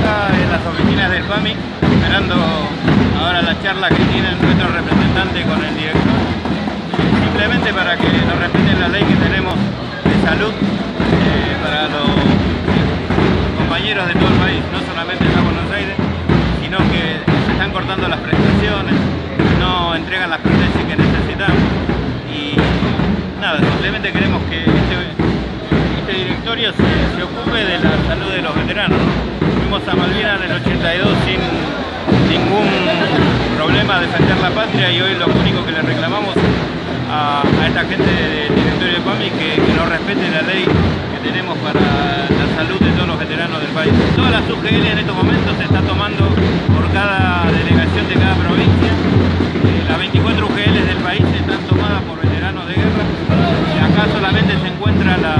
acá en las oficinas del PAMI, esperando ahora la charla que tiene nuestro representante con el director, simplemente para que nos respeten la ley que tenemos de salud eh, para los compañeros de todo el país, no solamente en Buenos Aires, sino que se están cortando las prestaciones, no entregan las protecciones que necesitamos y nada, simplemente queremos que este, este directorio se, ocupe de la salud de los veteranos. Fuimos a Malvinas en el 82 sin ningún problema de defender la patria y hoy lo único que le reclamamos a, esta gente del directorio de PAMI que, que nos respete la ley que tenemos para la salud de todos los veteranos del país. Todas las UGL en estos momentos se está tomando por cada delegación de cada provincia. Eh, las 24 UGL del país están tomadas por veteranos de guerra. Y acá solamente se encuentra la,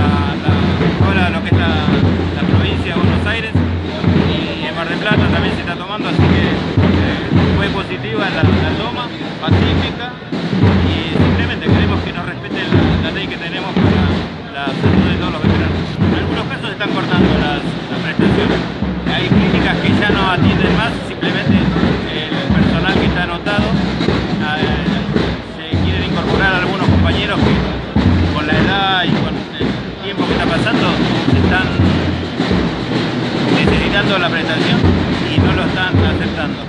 tomando, así que eh, fue positiva la, toma, pacífica y simplemente queremos que nos respeten la, ley que tenemos para la salud de todos los veteranos. En algunos casos se están cortando las, prestaciones. Hay clínicas que ya no atienden más, simplemente el personal que está anotado eh, se quieren incorporar algunos compañeros que con la edad y con el tiempo que está pasando están necesitando la prestación them.